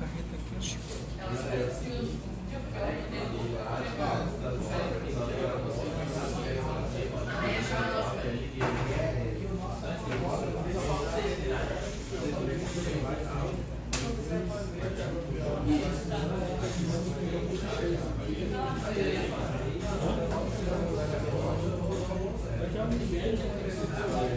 carreta aqui, acho. Thank